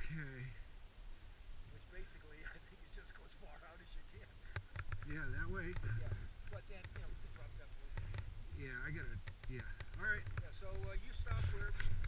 Okay. Which basically, I think it just goes as far out as you can. Yeah, that way. Yeah. But then, you know, you drop that. Yeah, I gotta. Yeah. All right. Yeah, so uh, you stop wherever